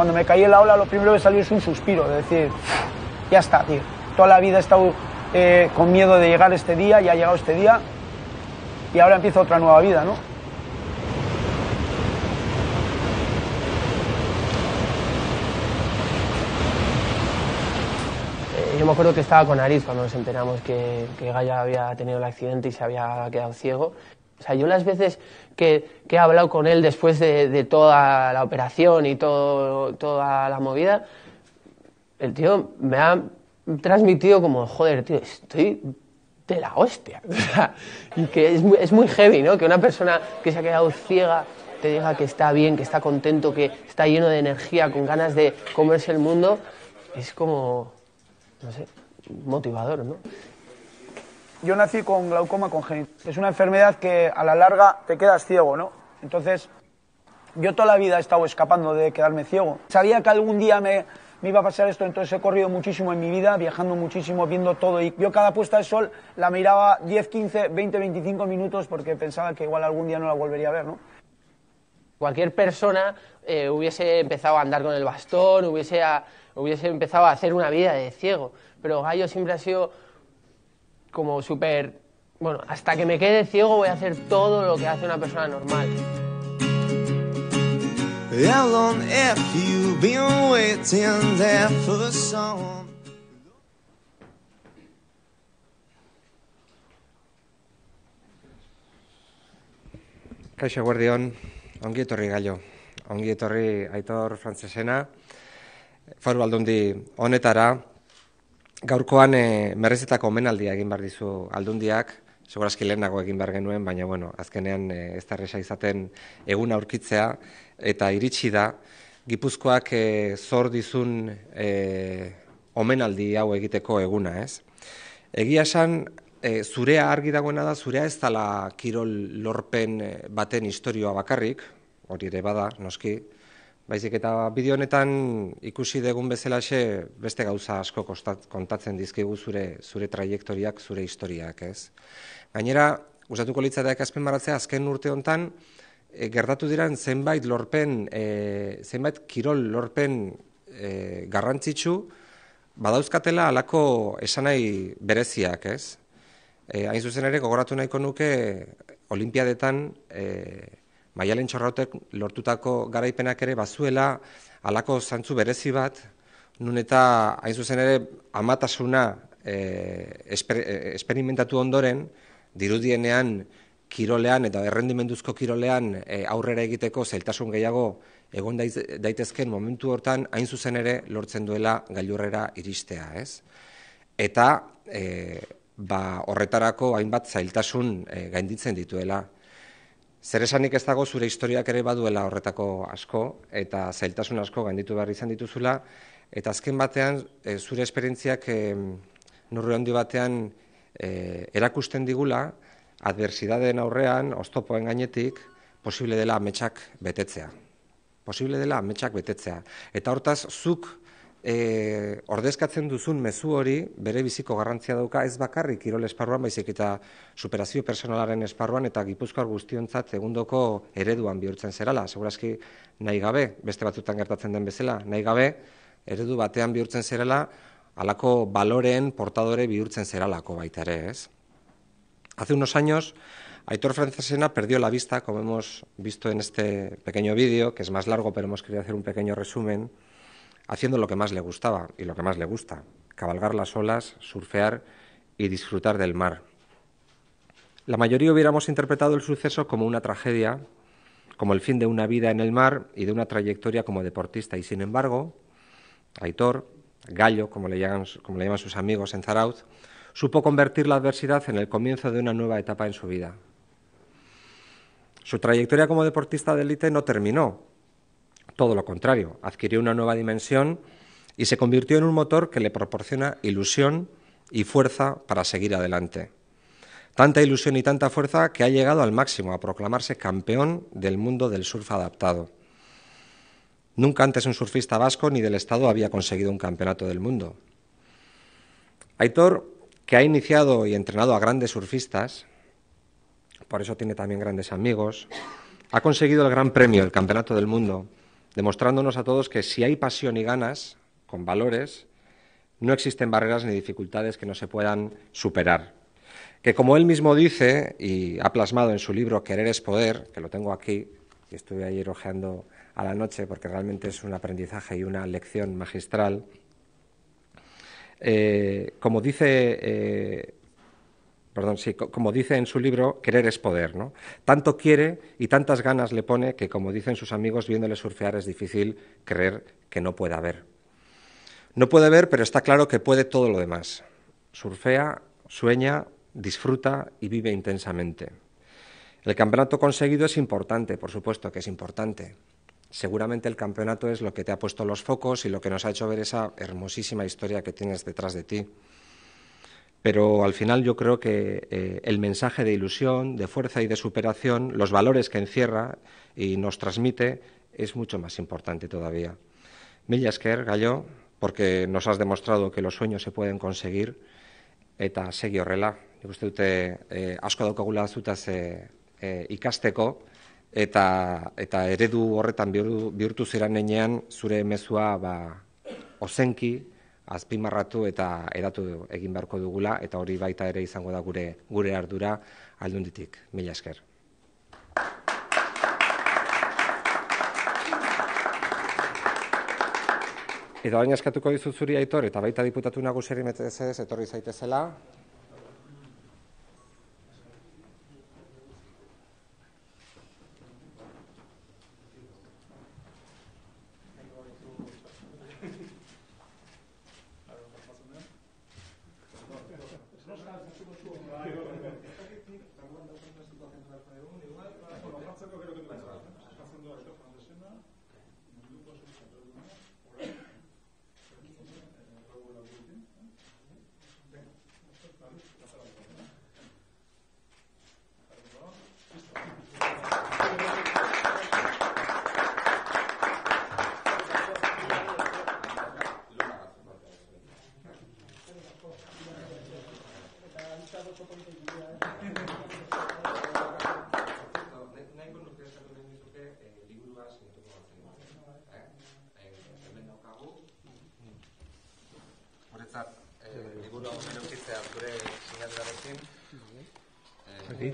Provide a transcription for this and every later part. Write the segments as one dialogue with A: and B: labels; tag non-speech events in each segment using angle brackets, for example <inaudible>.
A: cuando me caí en la ola lo primero que salió es un suspiro, de decir, ya está, tío. Toda la vida he estado eh, con miedo de llegar este día, ya ha llegado este día y ahora empieza otra nueva vida, ¿no?
B: Eh, Yo me acuerdo que estaba con Aris cuando nos enteramos que, que Gaia había tenido el accidente y se había quedado ciego. O sea, yo las veces que, he hablado con él después de, toda la operación y toda la movida, el tío me ha transmitido como, joder, tío, estoy de la hostia. <laughs> Y que es muy heavy, ¿no? Que una persona que se ha quedado ciega te diga que está bien, que está contento, que está lleno de energía, con ganas de comerse el mundo, es como, no sé, motivador, ¿no?
A: Yo nací con glaucoma congénito. Es una enfermedad que a la larga te quedas ciego, ¿no? Entonces, yo toda la vida he estado escapando de quedarme ciego. Sabía que algún día me, me iba a pasar esto, entonces he corrido muchísimo en mi vida, viajando muchísimo, viendo todo. Y yo cada puesta de sol la miraba 10, 15, 20, 25 minutos porque pensaba que igual algún día no la volvería a ver, ¿no?
B: Cualquier persona eh, hubiese empezado a andar con el bastón, hubiese, hubiese empezado a hacer una vida de ciego. Pero Gallo siempre ha sido como súper... Bueno, hasta que me quede ciego voy a hacer todo lo que hace una persona normal.
C: Kaixo Guardion, ongi etorri gaio. Ongi etorri Aitor Frantzesena, foru aldundi honetara. Gaurkoan e, merrezetako omenaldia egin behar dizu aldundiak, segurazki lehenago egin behar genuen, baina bueno, azkenean e, ez da izaten egun aurkitzea, eta iritsi da, Gipuzkoak e, zor dizun e, omenaldi hau egiteko eguna, ez? Egia esan, e, zurea argi dagoena da, zurea ez dala kirol lorpen baten historioa bakarrik, hori ere bada, noski, baizik eta bideo honetan ikusi degun bezalaxe beste gauza asko kostat, kontatzen dizkigu zure, zure trajektoriak, zure historiak, ez? Gainera, gustatuko litzateak azpen azken urte hontan, e, gertatu diran zenbait lorpen, e, zenbait kirol lorpen e, garrantzitsu, badauzkatela halako esanai bereziak, ez? E, hain zuzen ere, gogoratu nahiko nuke olimpiadetan e, Maialen Txorrautek lortutako garaipenak ere bazuela halako zantzu berezi bat, nun eta hain zuzen ere amatasuna e, esper, e, esperimentatu ondoren, dirudienean kirolean eta errendimenduzko kirolean e, aurrera egiteko zailtasun gehiago egon daitezken momentu hortan hain zuzen ere lortzen duela gailurrera iristea, ez? Eta e, ba, horretarako hainbat zailtasun e, gainditzen dituela. Zer esanik ez dago zure historiak ere baduela horretako asko, eta zailtasun asko gainditu behar izan dituzula, eta azken batean e, zure esperientziak e, nurri handi batean e, erakusten digula, adversidadeen aurrean, oztopoen gainetik, posible dela ametsak betetzea. Posible dela ametsak betetzea. Eta hortaz, zuk e, ordezkatzen duzun mezu hori bere biziko garrantzia dauka ez bakarrik kirol esparruan baizik eta superazio personalaren esparruan eta gipuzkoar guztiontzat egundoko ereduan bihurtzen zerala. Segurazki nahi gabe, beste batzutan gertatzen den bezala, nahi gabe eredu batean bihurtzen zerala, halako baloreen portadore bihurtzen zeralako baita ere, ez? Hace unos años, Aitor Francesena perdió la vista, como hemos visto en este pequeño vídeo, que es más largo, pero hemos querido hacer un pequeño resumen, haciendo lo que más le gustaba y lo que más le gusta, cabalgar las olas, surfear y disfrutar del mar. La mayoría hubiéramos interpretado el suceso como una tragedia, como el fin de una vida en el mar y de una trayectoria como deportista, y sin embargo, Aitor, Gallo, como le llaman, como le llaman sus amigos en Zarauz, supo convertir la adversidad en el comienzo de una nueva etapa en su vida. Su trayectoria como deportista de élite no terminó, todo lo contrario, adquirió una nueva dimensión y se convirtió en un motor que le proporciona ilusión y fuerza para seguir adelante. Tanta ilusión y tanta fuerza que ha llegado al máximo a proclamarse campeón del mundo del surf adaptado. Nunca antes un surfista vasco ni del Estado había conseguido un campeonato del mundo. Aitor, que ha iniciado y entrenado a grandes surfistas, por eso tiene también grandes amigos, ha conseguido el Gran Premio, el Campeonato del Mundo, demostrándonos a todos que si hay pasión y ganas, con valores, no existen barreras ni dificultades que no se puedan superar. Que como él mismo dice y ha plasmado en su libro Querer es Poder, que lo tengo aquí, y estuve ayer ojeando a la noche porque realmente es un aprendizaje y una lección magistral, eh, como dice eh, perdón, sí, como dice en su libro, querer es poder, ¿no? Tanto quiere y tantas ganas le pone que, como dicen sus amigos, viéndole surfear es difícil creer que no pueda ver. No puede ver, pero está claro que puede todo lo demás. Surfea, sueña, disfruta y vive intensamente. El campeonato conseguido es importante, por supuesto que es importante. Seguramente el campeonato es lo que te ha puesto los focos y lo que nos ha hecho ver esa hermosísima historia que tienes detrás de ti. Pero al final yo creo que eh, el mensaje de ilusión, de fuerza y de superación, los valores que encierra y nos transmite, es mucho más importante todavía. Mila esker, Gallo, porque nos has demostrado que los sueños se pueden conseguir, eta segi horrela. Nik uste dute eh, asko daukagula zutaz eh, ikasteko, eta, eta eredu horretan bihurtu, bihurtu ziren zure mezua ba, ozenki, azpimarratu eta edatu egin beharko dugula eta hori baita ere izango da gure gure ardura aldunditik. Mila esker. Edo hain eskatuko dizut zuri aitor eta baita diputatu nagusiari metezez etorri zaitezela. Hau edukitzea zure sinadurarekin.
D: Aquí.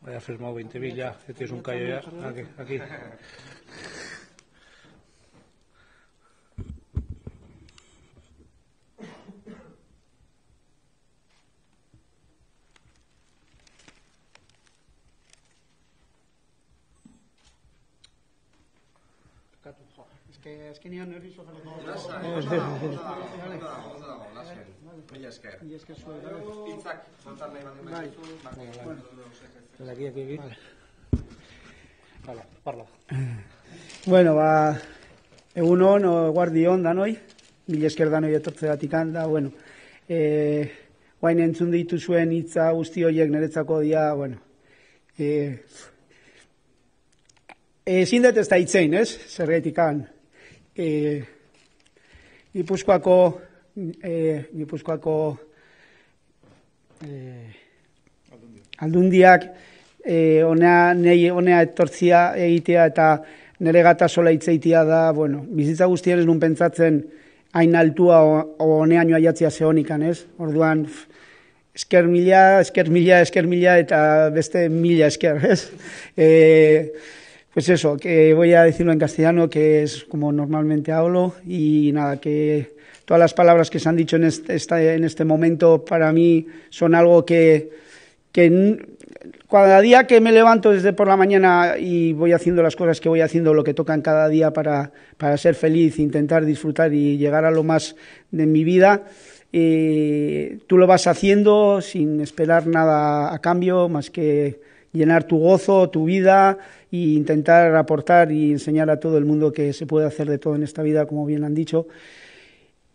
D: Voy a firmado 20.000 ya. Este es un callo ya. Aquí, aquí.
E: Es que azkenean nervioso jarri
C: Mila esker.
E: Mila esker zuei.
C: Hitzak, zontzat nahi baldin
E: Bai.
C: baituzu,
D: Aquí, aquí, aquí. Vale, parla.
E: Bueno, ba, egun hon, guardi hon danoi, mila esker danoi etortze gatikan, da, bueno, e, guain entzun ditu zuen hitza guzti horiek niretzako dia, bueno, e, ezin dut ez da hitzein, ez, zergetikan, e, Gipuzkoako, e, Gipuzkoako e, aldundiak e, honea, nei, honea etortzia egitea eta nire gata sola itzeitia da, bueno, bizitza guztien ez nun pentsatzen hain altua honean joaiatzia zehonikan, ez? Orduan, esker mila, esker mila, esker mila eta beste mila esker, ez? E, pues eso, que voy a decirlo en castellano, que es como normalmente hablo, y nada, que todas las palabras que se han dicho en este, este momento para mí son algo que, cada día que me levanto desde por la mañana y voy haciendo las cosas que voy haciendo, lo que tocan cada día para, para ser feliz, intentar disfrutar y llegar a lo más de mi vida, eh, tú lo vas haciendo sin esperar nada a cambio, más que llenar tu gozo, tu vida e intentar aportar y enseñar a todo el mundo que se puede hacer de todo en esta vida, como bien han dicho.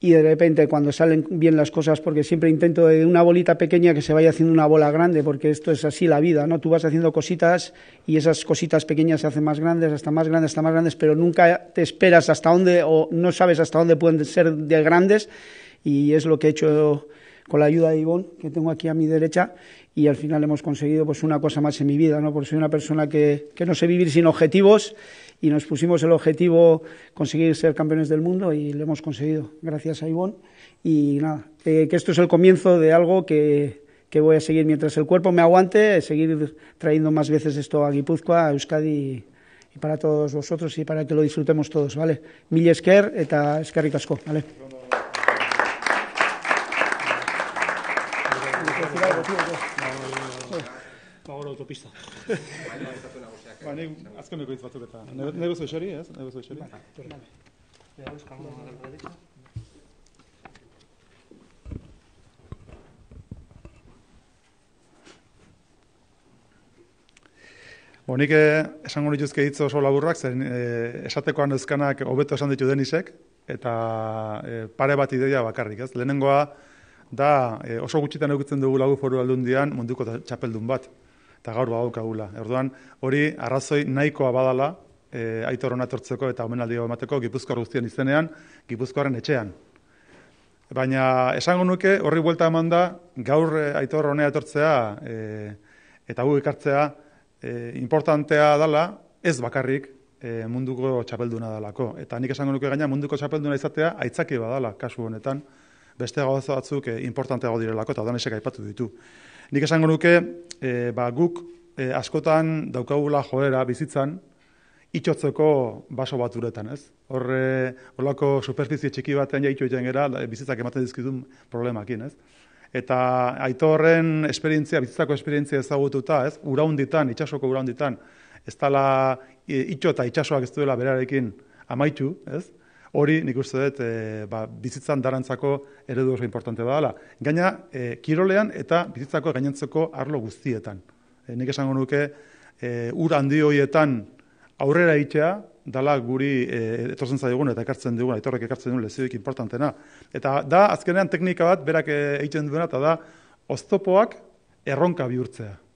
E: Y de repente cuando salen bien las cosas, porque siempre intento de una bolita pequeña que se vaya haciendo una bola grande, porque esto es así la vida, ¿no? Tú vas haciendo cositas y esas cositas pequeñas se hacen más grandes, hasta más grandes, hasta más grandes, pero nunca te esperas hasta dónde o no sabes hasta dónde pueden ser de grandes. Y es lo que he hecho con la ayuda de Ivonne, que tengo aquí a mi derecha, y al final hemos conseguido pues una cosa más en mi vida, ¿no? Porque soy una persona que, que no sé vivir sin objetivos y nos pusimos el objetivo conseguir ser campeones del mundo y lo hemos conseguido, gracias a Ivonne. Y nada, eh, que esto es el comienzo de algo que, que voy a seguir mientras el cuerpo me aguante, seguir trayendo más veces esto a Guipúzcoa, a Euskadi y para todos vosotros y para que lo disfrutemos todos, ¿vale? Mil esker eta eskerrik asko, ¿vale?
D: Autopista. Ba, nik azkeneko hitz batzuk eta negozio eseri, ez? Negozio eseri. Bo, nik eh, esango nituzke hitz oso laburrak, zen eh, esatekoan euzkanak hobeto esan ditu denisek, eta eh, pare bat ideia bakarrik, ez? Lehenengoa da eh, oso gutxitan eukitzen dugu lagu foru aldundian munduko txapeldun bat, eta gaur badaukagula. Orduan, hori arrazoi nahikoa badala, eh, aitor hona etortzeko eta omenaldi emateko Gipuzkoar guztien izenean, Gipuzkoaren etxean. Baina esango nuke horri buelta eman da gaur eh, aitor honea etortzea eh, eta gu ekartzea eh, importantea dala ez bakarrik eh, munduko txapelduna dalako. Eta nik esango nuke gaina munduko txapelduna izatea aitzaki badala kasu honetan beste gauza batzuk eh, importanteago direlako eta danesek aipatu ditu. Nik esango nuke eh, ba, guk eh, askotan daukagula joera bizitzan itxotzeko baso bat uretan, ez? Horre, horlako superfizie txiki baten jaitu egiten gera, bizitzak ematen dizkidun problemakin, ez? Eta aitorren esperientzia, bizitzako esperientzia ezagututa, ez? Uraunditan, itxasoko uraunditan, ez dala e, itxo eta itxasoak ez duela berarekin amaitu, ez? Hori nik uste dut e, ba, bizitzan darantzako eredu oso importante badala. Gaina, e, kirolean eta bizitzako gainontzeko arlo guztietan. E, nik esango nuke, e, ur handi horietan aurrera itea, dala guri e, etortzen zaigun eta ekartzen dugun, aitorrek ekartzen dugun lezioik importantena. Eta da, azkenean teknika bat, berak egiten duena, eta da, oztopoak erronka bihurtzea.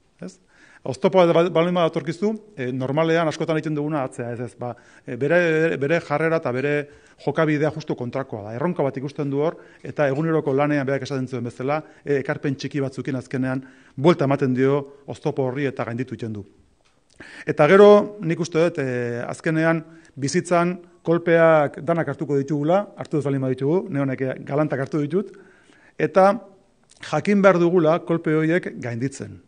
D: Ez? Oztopoa ba- baldin badatorkizu, e, normalean askotan egiten duguna atzea, ez ez, ba, e, bere, bere jarrera eta bere jokabidea justu kontrakoa da. Erronka bat ikusten du hor, eta eguneroko lanean berak esaten zuen bezala, e, ekarpen txiki batzukin azkenean, buelta ematen dio oztopo horri eta gainditu egiten du. Eta gero, nik uste dut, eh, azkenean, bizitzan, kolpeak danak hartuko ditugula, hartu ez balin baditugu, neonek galantak hartu ditut, eta jakin behar dugula kolpe horiek gainditzen.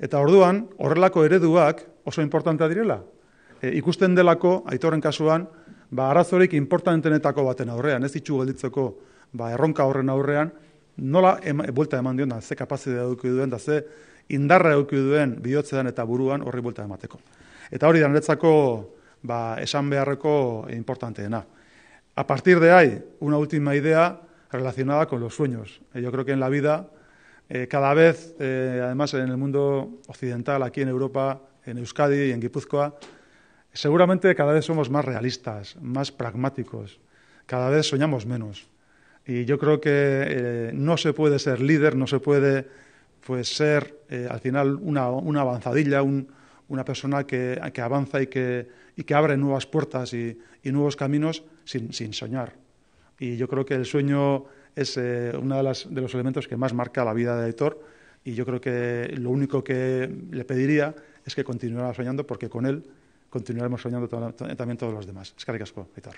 D: Eta orduan, horrelako ereduak oso importantea direla. E, ikusten delako, aitorren kasuan, ba, arazorik importantenetako baten aurrean, ez itxu gelditzeko ba, erronka horren aurrean, nola ema, buelta eman dion, da, ze kapazidea eduki duen, da ze indarra eduki duen bihotzean eta buruan horri buelta emateko. Eta hori da niretzako ba, esan beharreko importanteena. A partir de ahí, una última idea relacionada con los sueños. Eh, Yo creo que en la vida, eh, cada vez, eh, además en el mundo occidental, aquí en Europa, en Euskadi y en Guipúzcoa, seguramente cada vez somos más realistas, más pragmáticos, cada vez soñamos menos. Y yo creo que eh, no se puede ser líder, no se puede pues, ser al final una, avanzadilla, un, una persona que, que avanza y que, y que abre nuevas puertas y, y nuevos caminos sin, sin soñar. Y yo creo que el sueño es eh, uno de, de los elementos que más marca la vida de Aitor y yo creo que lo único que le pediría es que continuara soñando porque con él continuaremos soñando también todos los demás. Eskerrik asko, Aitor.